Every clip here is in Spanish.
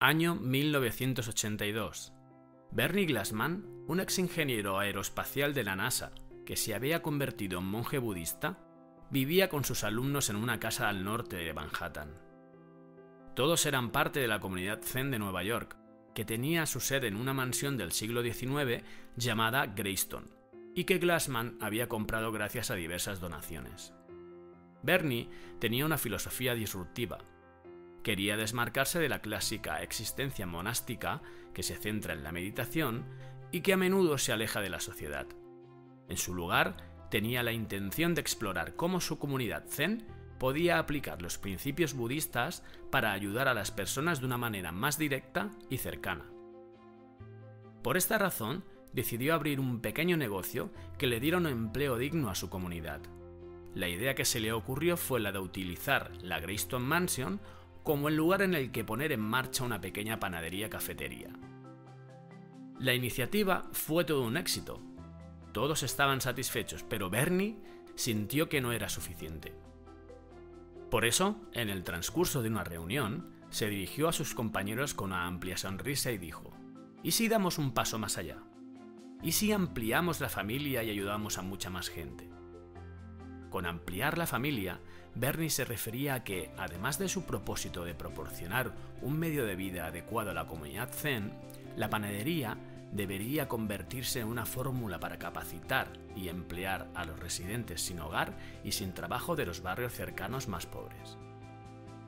Año 1982. Bernie Glassman, un ex ingeniero aeroespacial de la NASA que se había convertido en monje budista, vivía con sus alumnos en una casa al norte de Manhattan. Todos eran parte de la comunidad Zen de Nueva York, que tenía su sede en una mansión del siglo XIX llamada Greystone, y que Glassman había comprado gracias a diversas donaciones. Bernie tenía una filosofía disruptiva, Quería desmarcarse de la clásica existencia monástica que se centra en la meditación y que a menudo se aleja de la sociedad. En su lugar, tenía la intención de explorar cómo su comunidad zen podía aplicar los principios budistas para ayudar a las personas de una manera más directa y cercana. Por esta razón, decidió abrir un pequeño negocio que le diera un empleo digno a su comunidad. La idea que se le ocurrió fue la de utilizar la Greystone Mansion como el lugar en el que poner en marcha una pequeña panadería-cafetería. La iniciativa fue todo un éxito. Todos estaban satisfechos, pero Bernie sintió que no era suficiente. Por eso, en el transcurso de una reunión, se dirigió a sus compañeros con una amplia sonrisa y dijo, ¿y si damos un paso más allá? ¿Y si ampliamos la familia y ayudamos a mucha más gente? Con ampliar la familia, Bernie se refería a que, además de su propósito de proporcionar un medio de vida adecuado a la comunidad zen, la panadería debería convertirse en una fórmula para capacitar y emplear a los residentes sin hogar y sin trabajo de los barrios cercanos más pobres.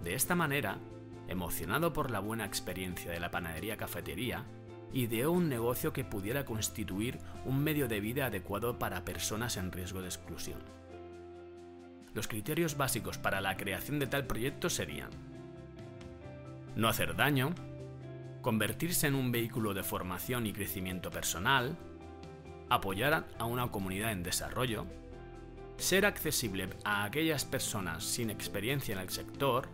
De esta manera, emocionado por la buena experiencia de la panadería cafetería, ideó un negocio que pudiera constituir un medio de vida adecuado para personas en riesgo de exclusión. Los criterios básicos para la creación de tal proyecto serían no hacer daño, convertirse en un vehículo de formación y crecimiento personal, apoyar a una comunidad en desarrollo, ser accesible a aquellas personas sin experiencia en el sector,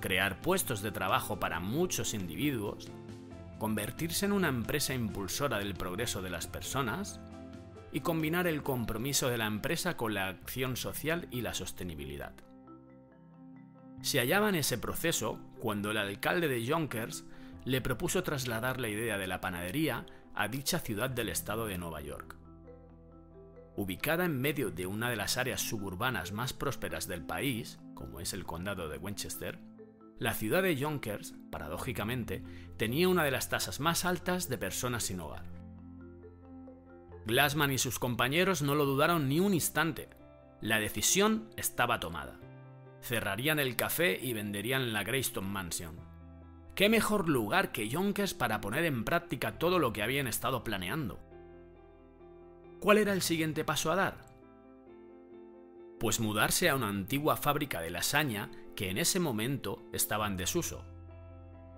crear puestos de trabajo para muchos individuos, convertirse en una empresa impulsora del progreso de las personas, y combinar el compromiso de la empresa con la acción social y la sostenibilidad. Se hallaba en ese proceso cuando el alcalde de Yonkers le propuso trasladar la idea de la panadería a dicha ciudad del estado de Nueva York. Ubicada en medio de una de las áreas suburbanas más prósperas del país, como es el condado de Winchester, la ciudad de Yonkers, paradójicamente, tenía una de las tasas más altas de personas sin hogar. Glassman y sus compañeros no lo dudaron ni un instante. La decisión estaba tomada. Cerrarían el café y venderían la Greystone Mansion. ¿Qué mejor lugar que Yonkers para poner en práctica todo lo que habían estado planeando? ¿Cuál era el siguiente paso a dar? Pues mudarse a una antigua fábrica de lasaña que en ese momento estaba en desuso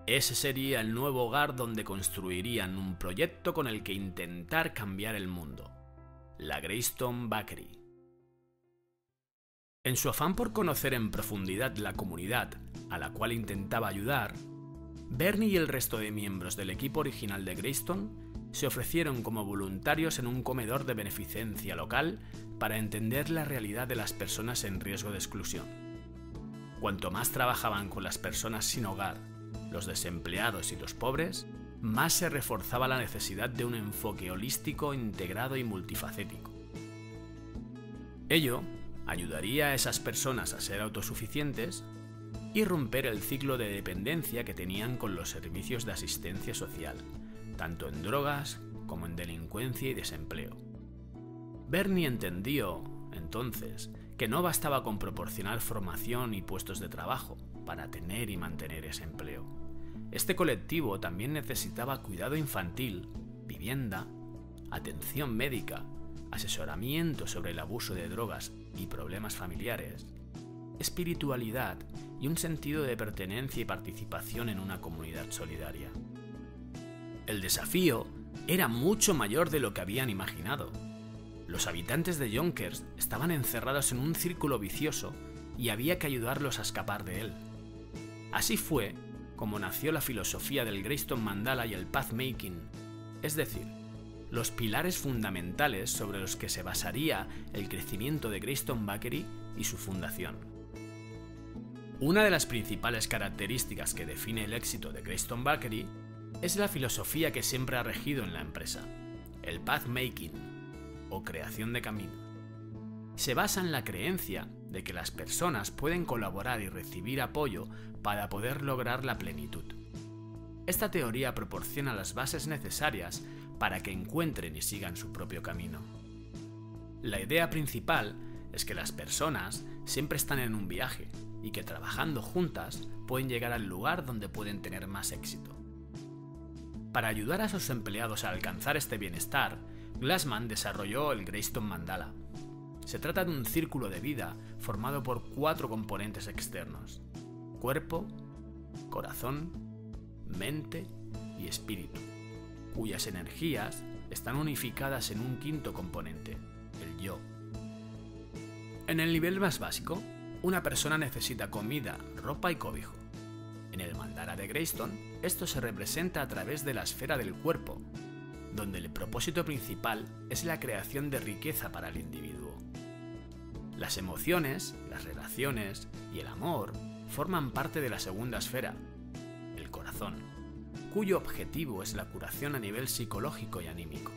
ese sería el nuevo hogar donde construirían un proyecto con el que intentar cambiar el mundo, la Greystone Bakery. En su afán por conocer en profundidad la comunidad a la cual intentaba ayudar, Bernie y el resto de miembros del equipo original de Greystone se ofrecieron como voluntarios en un comedor de beneficencia local para entender la realidad de las personas en riesgo de exclusión. Cuanto más trabajaban con las personas sin hogar los desempleados y los pobres, más se reforzaba la necesidad de un enfoque holístico, integrado y multifacético. Ello ayudaría a esas personas a ser autosuficientes y romper el ciclo de dependencia que tenían con los servicios de asistencia social, tanto en drogas como en delincuencia y desempleo. Bernie entendió, entonces, que no bastaba con proporcionar formación y puestos de trabajo para tener y mantener ese empleo este colectivo también necesitaba cuidado infantil, vivienda, atención médica, asesoramiento sobre el abuso de drogas y problemas familiares, espiritualidad y un sentido de pertenencia y participación en una comunidad solidaria. El desafío era mucho mayor de lo que habían imaginado. Los habitantes de Yonkers estaban encerrados en un círculo vicioso y había que ayudarlos a escapar de él. Así fue como nació la filosofía del Greystone Mandala y el Pathmaking, es decir, los pilares fundamentales sobre los que se basaría el crecimiento de Greystone Bakery y su fundación. Una de las principales características que define el éxito de Greystone Bakery es la filosofía que siempre ha regido en la empresa, el path making o creación de caminos. Se basa en la creencia de que las personas pueden colaborar y recibir apoyo para poder lograr la plenitud. Esta teoría proporciona las bases necesarias para que encuentren y sigan su propio camino. La idea principal es que las personas siempre están en un viaje y que trabajando juntas pueden llegar al lugar donde pueden tener más éxito. Para ayudar a sus empleados a alcanzar este bienestar, Glassman desarrolló el Greystone Mandala. Se trata de un círculo de vida formado por cuatro componentes externos. Cuerpo, corazón, mente y espíritu, cuyas energías están unificadas en un quinto componente, el yo. En el nivel más básico, una persona necesita comida, ropa y cobijo. En el mandala de Greystone, esto se representa a través de la esfera del cuerpo, donde el propósito principal es la creación de riqueza para el individuo. Las emociones, las relaciones y el amor forman parte de la segunda esfera, el corazón, cuyo objetivo es la curación a nivel psicológico y anímico.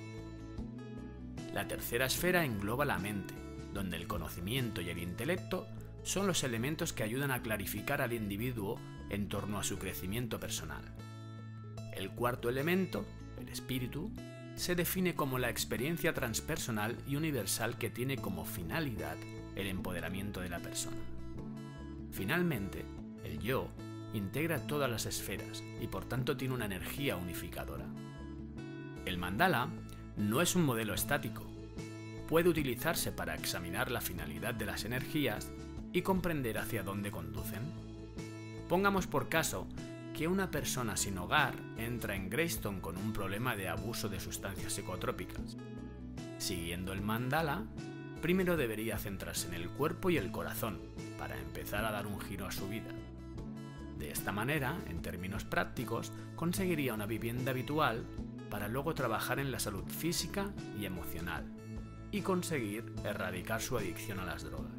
La tercera esfera engloba la mente, donde el conocimiento y el intelecto son los elementos que ayudan a clarificar al individuo en torno a su crecimiento personal. El cuarto elemento, el espíritu, se define como la experiencia transpersonal y universal que tiene como finalidad el empoderamiento de la persona. Finalmente, el yo integra todas las esferas y por tanto tiene una energía unificadora. El mandala no es un modelo estático. Puede utilizarse para examinar la finalidad de las energías y comprender hacia dónde conducen. Pongamos por caso que una persona sin hogar entra en Greystone con un problema de abuso de sustancias psicotrópicas. Siguiendo el mandala, primero debería centrarse en el cuerpo y el corazón para empezar a dar un giro a su vida. De esta manera, en términos prácticos, conseguiría una vivienda habitual para luego trabajar en la salud física y emocional y conseguir erradicar su adicción a las drogas.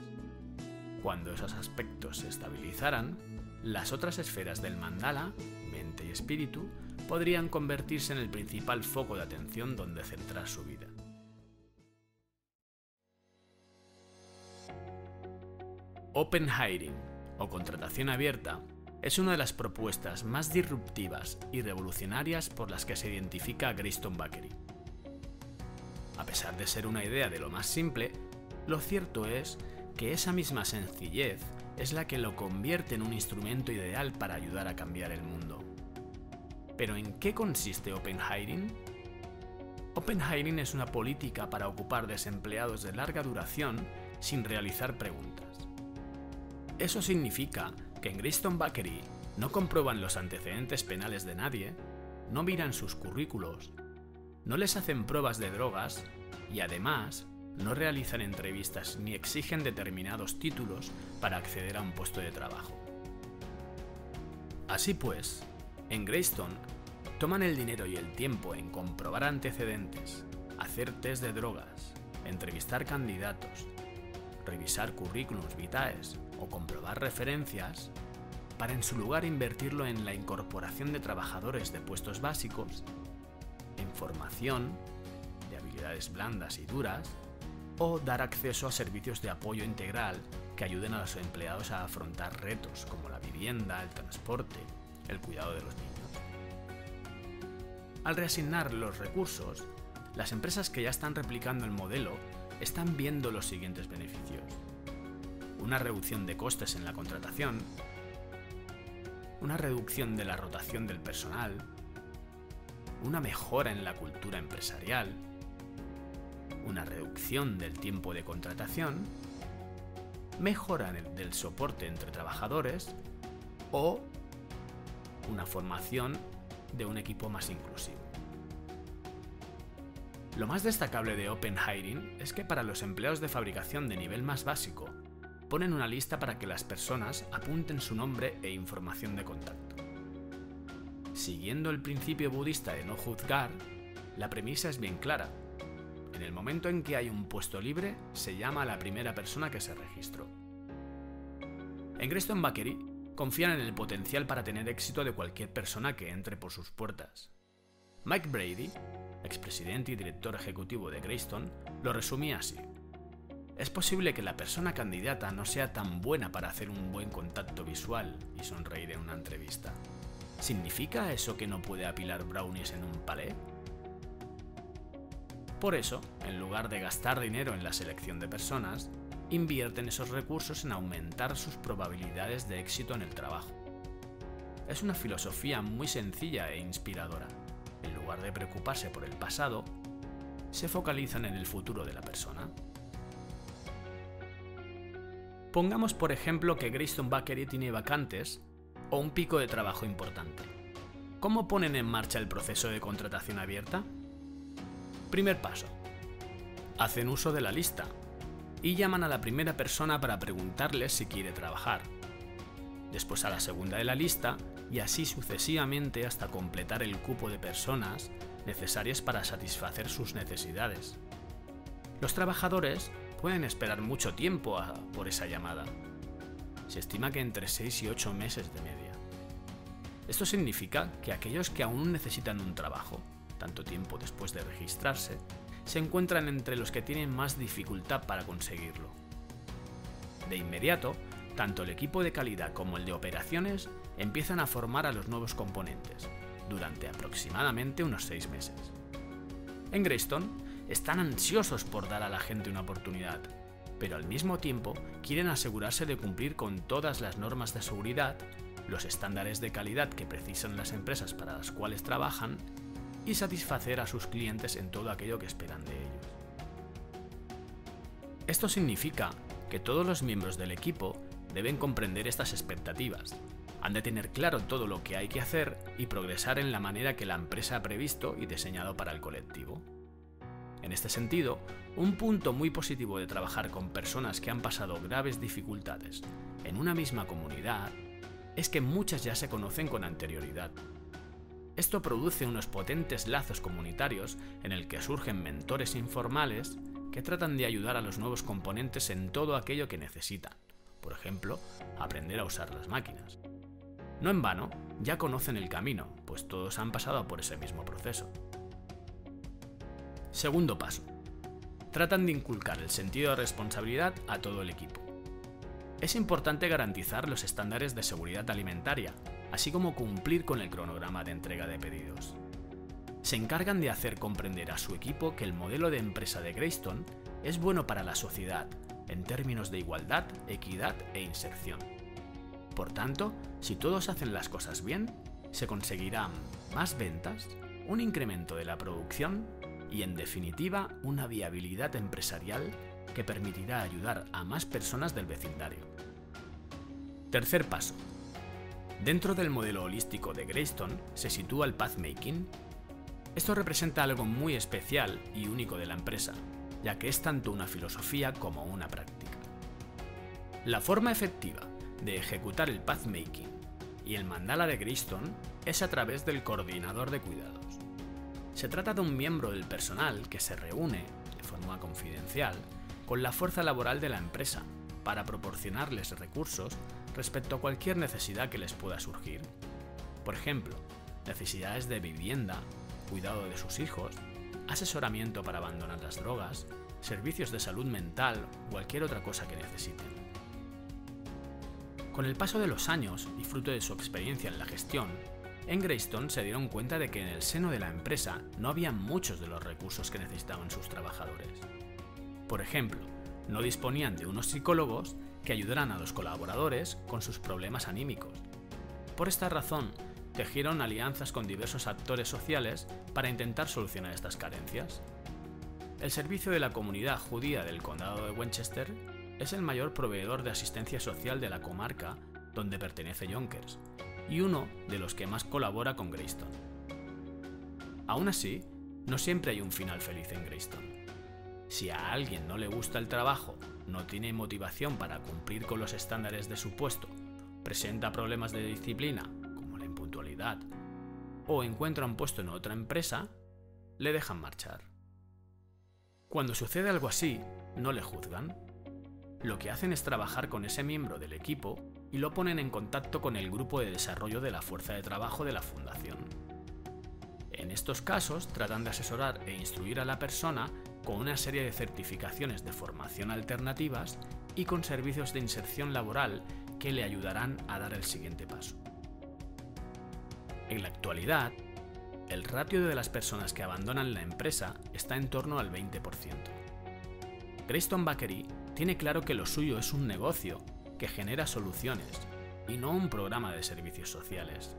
Cuando esos aspectos se estabilizaran, las otras esferas del mandala, mente y espíritu, podrían convertirse en el principal foco de atención donde centrar su vida. Open Hiring, o contratación abierta, es una de las propuestas más disruptivas y revolucionarias por las que se identifica a Greystone Bakery. A pesar de ser una idea de lo más simple, lo cierto es que esa misma sencillez es la que lo convierte en un instrumento ideal para ayudar a cambiar el mundo. Pero ¿en qué consiste Open Hiring? Open Hiring es una política para ocupar desempleados de larga duración sin realizar preguntas. Eso significa que en Greystone Bakery no comprueban los antecedentes penales de nadie, no miran sus currículos, no les hacen pruebas de drogas y además no realizan entrevistas ni exigen determinados títulos para acceder a un puesto de trabajo. Así pues, en Greystone toman el dinero y el tiempo en comprobar antecedentes, hacer test de drogas, entrevistar candidatos, revisar currículums vitae o comprobar referencias para en su lugar invertirlo en la incorporación de trabajadores de puestos básicos, en formación, de habilidades blandas y duras, o dar acceso a servicios de apoyo integral que ayuden a los empleados a afrontar retos como la vivienda, el transporte, el cuidado de los niños. Al reasignar los recursos, las empresas que ya están replicando el modelo están viendo los siguientes beneficios. Una reducción de costes en la contratación, una reducción de la rotación del personal, una mejora en la cultura empresarial, una reducción del tiempo de contratación, mejora del soporte entre trabajadores o una formación de un equipo más inclusivo. Lo más destacable de Open Hiring es que para los empleados de fabricación de nivel más básico, ponen una lista para que las personas apunten su nombre e información de contacto. Siguiendo el principio budista de no juzgar, la premisa es bien clara en el momento en que hay un puesto libre, se llama a la primera persona que se registró. En Greystone Bakery confían en el potencial para tener éxito de cualquier persona que entre por sus puertas. Mike Brady, expresidente y director ejecutivo de Greystone, lo resumía así. Es posible que la persona candidata no sea tan buena para hacer un buen contacto visual y sonreír en una entrevista. ¿Significa eso que no puede apilar brownies en un palé? Por eso, en lugar de gastar dinero en la selección de personas, invierten esos recursos en aumentar sus probabilidades de éxito en el trabajo. Es una filosofía muy sencilla e inspiradora. En lugar de preocuparse por el pasado, se focalizan en el futuro de la persona. Pongamos por ejemplo que Greystone Bakery tiene vacantes o un pico de trabajo importante. ¿Cómo ponen en marcha el proceso de contratación abierta? Primer paso. Hacen uso de la lista, y llaman a la primera persona para preguntarle si quiere trabajar. Después a la segunda de la lista y así sucesivamente hasta completar el cupo de personas necesarias para satisfacer sus necesidades. Los trabajadores pueden esperar mucho tiempo por esa llamada. Se estima que entre 6 y 8 meses de media. Esto significa que aquellos que aún necesitan un trabajo, tanto tiempo después de registrarse, se encuentran entre los que tienen más dificultad para conseguirlo. De inmediato, tanto el equipo de calidad como el de operaciones empiezan a formar a los nuevos componentes, durante aproximadamente unos seis meses. En Greystone están ansiosos por dar a la gente una oportunidad, pero al mismo tiempo quieren asegurarse de cumplir con todas las normas de seguridad, los estándares de calidad que precisan las empresas para las cuales trabajan y satisfacer a sus clientes en todo aquello que esperan de ellos. Esto significa que todos los miembros del equipo deben comprender estas expectativas, han de tener claro todo lo que hay que hacer y progresar en la manera que la empresa ha previsto y diseñado para el colectivo. En este sentido, un punto muy positivo de trabajar con personas que han pasado graves dificultades en una misma comunidad es que muchas ya se conocen con anterioridad esto produce unos potentes lazos comunitarios en el que surgen mentores informales que tratan de ayudar a los nuevos componentes en todo aquello que necesitan, por ejemplo, aprender a usar las máquinas. No en vano, ya conocen el camino, pues todos han pasado por ese mismo proceso. Segundo paso. Tratan de inculcar el sentido de responsabilidad a todo el equipo. Es importante garantizar los estándares de seguridad alimentaria, así como cumplir con el cronograma de entrega de pedidos. Se encargan de hacer comprender a su equipo que el modelo de empresa de Greystone es bueno para la sociedad en términos de igualdad, equidad e inserción. Por tanto, si todos hacen las cosas bien, se conseguirán más ventas, un incremento de la producción y, en definitiva, una viabilidad empresarial que permitirá ayudar a más personas del vecindario. Tercer paso, Dentro del modelo holístico de Greystone se sitúa el pathmaking. Esto representa algo muy especial y único de la empresa, ya que es tanto una filosofía como una práctica. La forma efectiva de ejecutar el pathmaking y el mandala de Greystone es a través del coordinador de cuidados. Se trata de un miembro del personal que se reúne, de forma confidencial, con la fuerza laboral de la empresa para proporcionarles recursos respecto a cualquier necesidad que les pueda surgir. Por ejemplo, necesidades de vivienda, cuidado de sus hijos, asesoramiento para abandonar las drogas, servicios de salud mental o cualquier otra cosa que necesiten. Con el paso de los años y fruto de su experiencia en la gestión, en Greystone se dieron cuenta de que en el seno de la empresa no había muchos de los recursos que necesitaban sus trabajadores. Por ejemplo, no disponían de unos psicólogos que ayudarán a los colaboradores con sus problemas anímicos. Por esta razón, tejieron alianzas con diversos actores sociales para intentar solucionar estas carencias. El Servicio de la Comunidad Judía del Condado de Winchester es el mayor proveedor de asistencia social de la comarca donde pertenece Yonkers y uno de los que más colabora con Greystone. Aún así, no siempre hay un final feliz en Greystone. Si a alguien no le gusta el trabajo no tiene motivación para cumplir con los estándares de su puesto, presenta problemas de disciplina, como la impuntualidad, o encuentra un puesto en otra empresa, le dejan marchar. Cuando sucede algo así, no le juzgan. Lo que hacen es trabajar con ese miembro del equipo y lo ponen en contacto con el grupo de desarrollo de la fuerza de trabajo de la fundación. En estos casos tratan de asesorar e instruir a la persona con una serie de certificaciones de formación alternativas y con servicios de inserción laboral que le ayudarán a dar el siguiente paso. En la actualidad, el ratio de las personas que abandonan la empresa está en torno al 20%. Greystone Bakery tiene claro que lo suyo es un negocio que genera soluciones y no un programa de servicios sociales.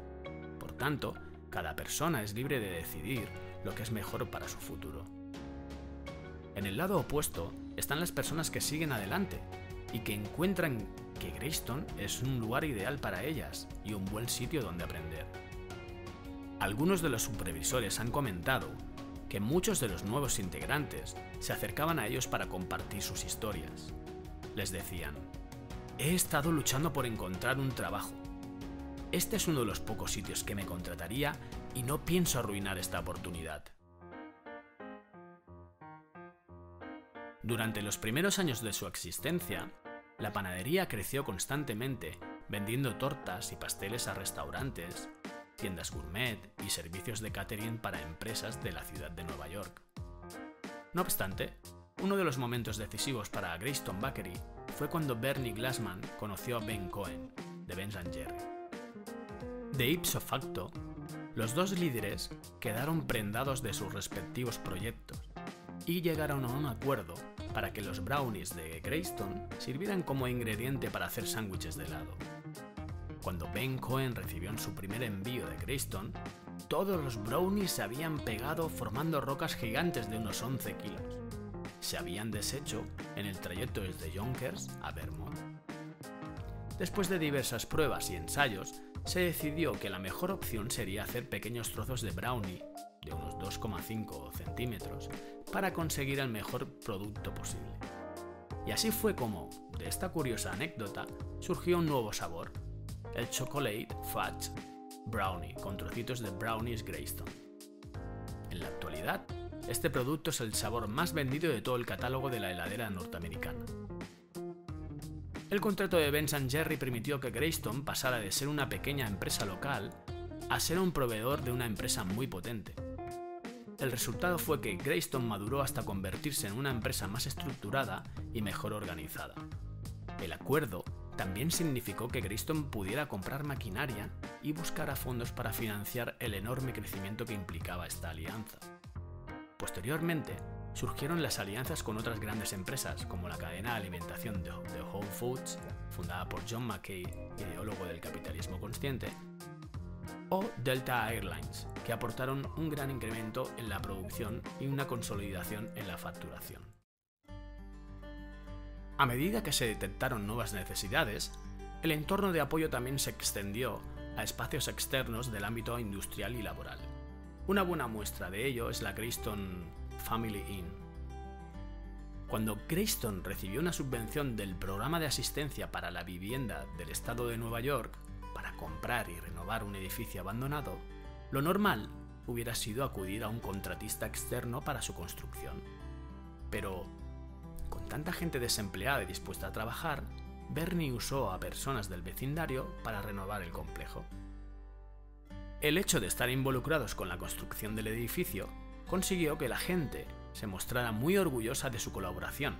Por tanto, cada persona es libre de decidir lo que es mejor para su futuro. En el lado opuesto están las personas que siguen adelante y que encuentran que Greystone es un lugar ideal para ellas y un buen sitio donde aprender. Algunos de los supervisores han comentado que muchos de los nuevos integrantes se acercaban a ellos para compartir sus historias. Les decían, he estado luchando por encontrar un trabajo. Este es uno de los pocos sitios que me contrataría y no pienso arruinar esta oportunidad. Durante los primeros años de su existencia, la panadería creció constantemente, vendiendo tortas y pasteles a restaurantes, tiendas gourmet y servicios de catering para empresas de la ciudad de Nueva York. No obstante, uno de los momentos decisivos para Greystone Bakery fue cuando Bernie Glassman conoció a Ben Cohen, de Ben Jerry. De ipso facto, los dos líderes quedaron prendados de sus respectivos proyectos y llegaron a un acuerdo para que los brownies de Greystone sirvieran como ingrediente para hacer sándwiches de helado. Cuando Ben Cohen recibió en su primer envío de Greystone, todos los brownies se habían pegado formando rocas gigantes de unos 11 kilos. Se habían deshecho en el trayecto desde Yonkers a Vermont. Después de diversas pruebas y ensayos, se decidió que la mejor opción sería hacer pequeños trozos de brownie de unos 2,5 centímetros para conseguir el mejor producto posible. Y así fue como, de esta curiosa anécdota, surgió un nuevo sabor, el Chocolate Fudge Brownie con trocitos de Brownies Greystone. En la actualidad, este producto es el sabor más vendido de todo el catálogo de la heladera norteamericana. El contrato de Ben Jerry permitió que Greystone pasara de ser una pequeña empresa local a ser un proveedor de una empresa muy potente. El resultado fue que Greystone maduró hasta convertirse en una empresa más estructurada y mejor organizada. El acuerdo también significó que Greystone pudiera comprar maquinaria y buscar fondos para financiar el enorme crecimiento que implicaba esta alianza. Posteriormente, surgieron las alianzas con otras grandes empresas como la cadena de alimentación de Whole Foods, fundada por John McKay, ideólogo del capitalismo consciente, o Delta Airlines, que aportaron un gran incremento en la producción y una consolidación en la facturación. A medida que se detectaron nuevas necesidades, el entorno de apoyo también se extendió a espacios externos del ámbito industrial y laboral. Una buena muestra de ello es la Greystone Family Inn. Cuando Greystone recibió una subvención del Programa de Asistencia para la Vivienda del Estado de Nueva York para comprar y renovar un edificio abandonado, lo normal hubiera sido acudir a un contratista externo para su construcción. Pero tanta gente desempleada y dispuesta a trabajar, Bernie usó a personas del vecindario para renovar el complejo. El hecho de estar involucrados con la construcción del edificio consiguió que la gente se mostrara muy orgullosa de su colaboración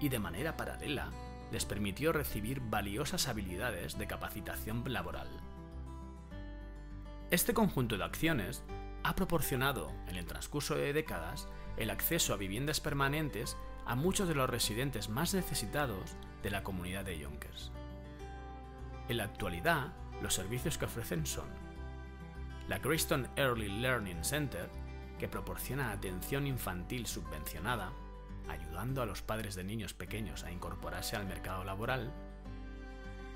y de manera paralela les permitió recibir valiosas habilidades de capacitación laboral. Este conjunto de acciones ha proporcionado, en el transcurso de décadas, el acceso a viviendas permanentes a muchos de los residentes más necesitados de la comunidad de Yonkers. En la actualidad, los servicios que ofrecen son la Greystone Early Learning Center, que proporciona atención infantil subvencionada, ayudando a los padres de niños pequeños a incorporarse al mercado laboral,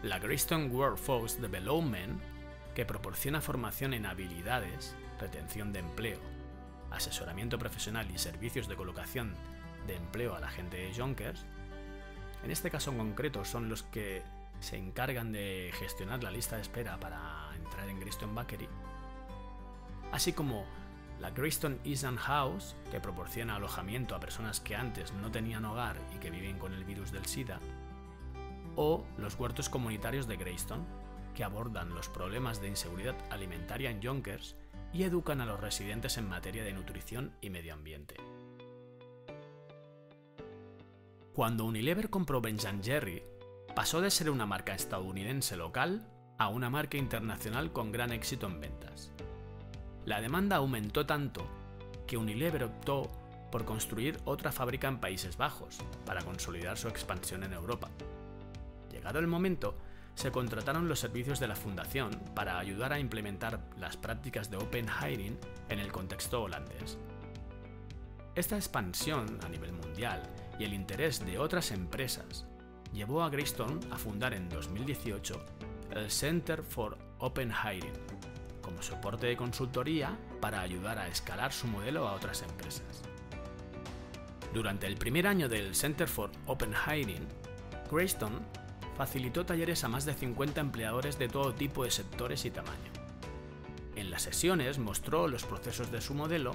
la Greystone Workforce Development, que proporciona formación en habilidades, retención de empleo, asesoramiento profesional y servicios de colocación de empleo a la gente de Jonkers. En este caso en concreto son los que se encargan de gestionar la lista de espera para entrar en Greystone Bakery. Así como la Greystone East House, que proporciona alojamiento a personas que antes no tenían hogar y que viven con el virus del SIDA. o los huertos comunitarios de Greystone, que abordan los problemas de inseguridad alimentaria en Yonkers y educan a los residentes en materia de nutrición y medio ambiente. Cuando Unilever compró Ben Jerry, pasó de ser una marca estadounidense local a una marca internacional con gran éxito en ventas. La demanda aumentó tanto que Unilever optó por construir otra fábrica en Países Bajos para consolidar su expansión en Europa. Llegado el momento, se contrataron los servicios de la Fundación para ayudar a implementar las prácticas de Open Hiring en el contexto holandés. Esta expansión a nivel mundial y el interés de otras empresas llevó a Greystone a fundar en 2018 el Center for Open Hiring, como soporte de consultoría para ayudar a escalar su modelo a otras empresas. Durante el primer año del Center for Open Hiring, Greystone facilitó talleres a más de 50 empleadores de todo tipo de sectores y tamaño. En las sesiones mostró los procesos de su modelo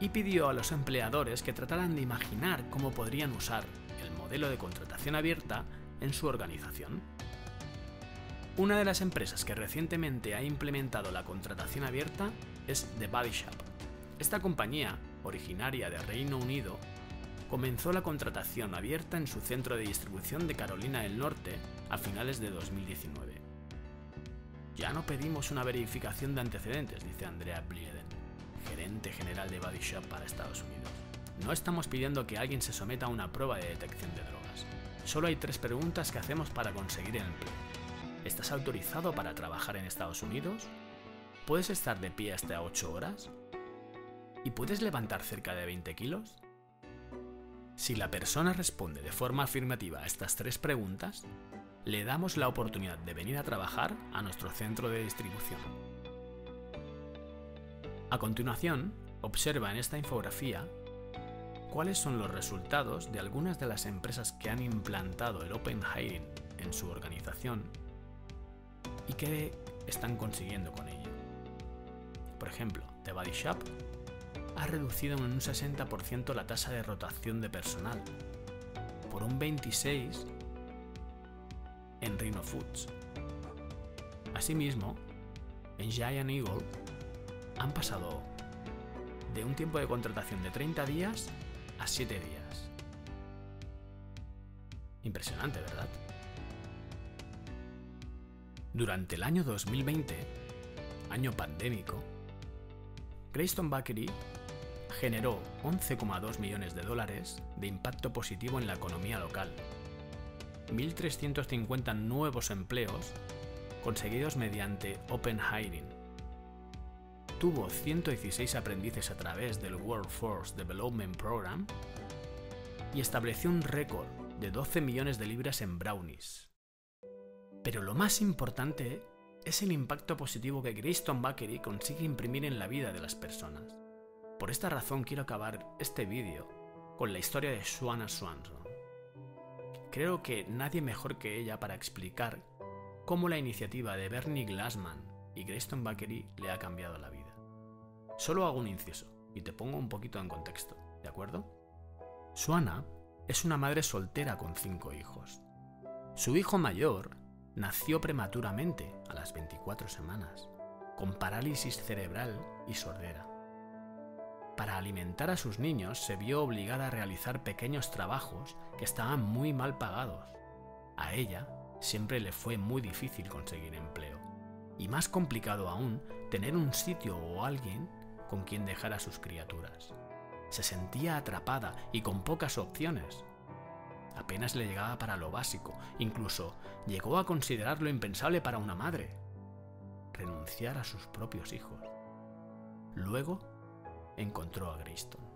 y pidió a los empleadores que trataran de imaginar cómo podrían usar el modelo de contratación abierta en su organización. Una de las empresas que recientemente ha implementado la contratación abierta es The Body Shop. Esta compañía, originaria de Reino Unido, comenzó la contratación abierta en su centro de distribución de Carolina del Norte a finales de 2019. Ya no pedimos una verificación de antecedentes, dice Andrea Blieden, gerente general de Body Shop para Estados Unidos. No estamos pidiendo que alguien se someta a una prueba de detección de drogas. Solo hay tres preguntas que hacemos para conseguir el empleo ¿Estás autorizado para trabajar en Estados Unidos? ¿Puedes estar de pie hasta 8 horas? ¿Y puedes levantar cerca de 20 kilos? Si la persona responde de forma afirmativa a estas tres preguntas, le damos la oportunidad de venir a trabajar a nuestro centro de distribución. A continuación, observa en esta infografía cuáles son los resultados de algunas de las empresas que han implantado el Open Hiring en su organización y qué están consiguiendo con ello. Por ejemplo, The Body Shop ha reducido en un 60% la tasa de rotación de personal, por un 26% en Rhino Foods. Asimismo, en Giant Eagle han pasado de un tiempo de contratación de 30 días a 7 días. Impresionante, ¿verdad? Durante el año 2020, año pandémico, Greystone Bakery generó 11,2 millones de dólares de impacto positivo en la economía local, 1.350 nuevos empleos conseguidos mediante Open Hiring. Tuvo 116 aprendices a través del Workforce Development Program y estableció un récord de 12 millones de libras en brownies, pero lo más importante es el impacto positivo que Greystone Bakery consigue imprimir en la vida de las personas. Por esta razón quiero acabar este vídeo con la historia de Swana Swanson. Creo que nadie mejor que ella para explicar cómo la iniciativa de Bernie Glassman y Greystone Bakery le ha cambiado la vida. Solo hago un inciso y te pongo un poquito en contexto, ¿de acuerdo? Swana es una madre soltera con cinco hijos. Su hijo mayor nació prematuramente a las 24 semanas, con parálisis cerebral y sordera. Para alimentar a sus niños se vio obligada a realizar pequeños trabajos que estaban muy mal pagados. A ella siempre le fue muy difícil conseguir empleo, y más complicado aún tener un sitio o alguien con quien dejar a sus criaturas. Se sentía atrapada y con pocas opciones, Apenas le llegaba para lo básico, incluso llegó a considerar lo impensable para una madre, renunciar a sus propios hijos. Luego encontró a Greystone.